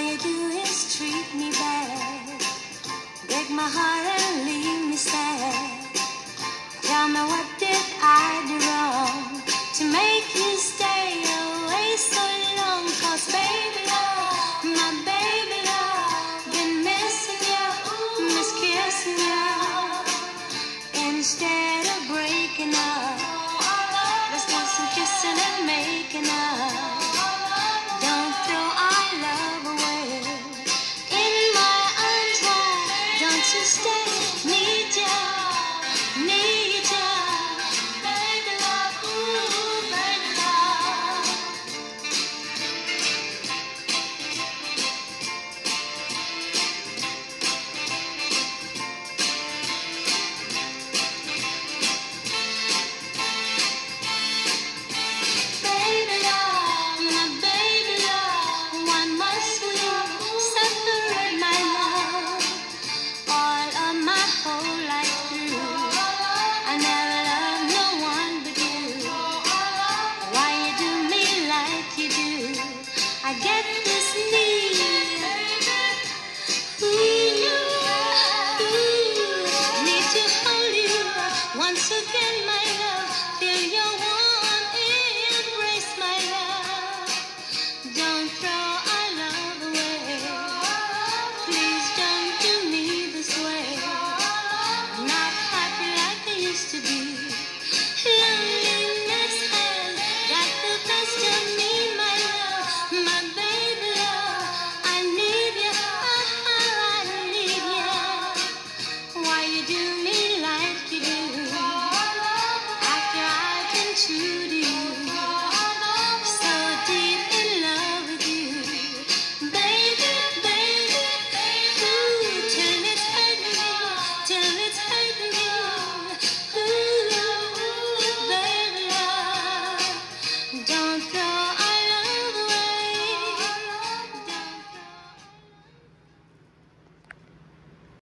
all you do is treat me bad. Break my heart and leave me sad. Tell me what did I do wrong to make you stay away so baby oh, my baby oh, been missing you, miss kissing you. Instead of breaking up, let's do some kissing and making up. do me like you do. After I've been to